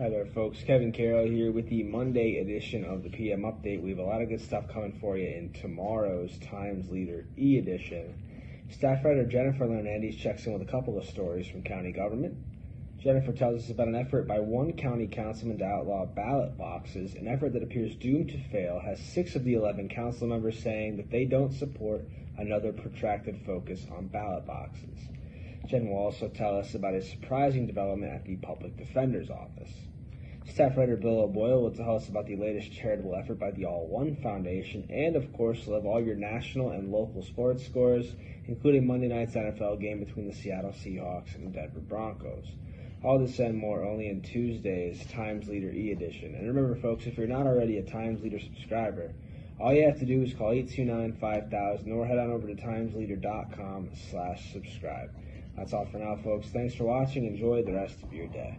Hi there, folks. Kevin Carroll here with the Monday edition of the PM Update. We have a lot of good stuff coming for you in tomorrow's Times Leader E edition. Staff writer Jennifer Learn-Andes checks in with a couple of stories from county government. Jennifer tells us about an effort by one county councilman to outlaw ballot boxes, an effort that appears doomed to fail, has six of the 11 council members saying that they don't support another protracted focus on ballot boxes. Jen will also tell us about a surprising development at the Public Defender's Office. Staff writer Bill O'Boyle will tell us about the latest charitable effort by the AllOne Foundation, and of course, we'll have all your national and local sports scores, including Monday night's NFL game between the Seattle Seahawks and the Denver Broncos. All this and more only in Tuesday's Times Leader E edition. And remember, folks, if you're not already a Times Leader subscriber, all you have to do is call 829-5000 or head on over to timesleader.com slash subscribe. That's all for now, folks. Thanks for watching. Enjoy the rest of your day.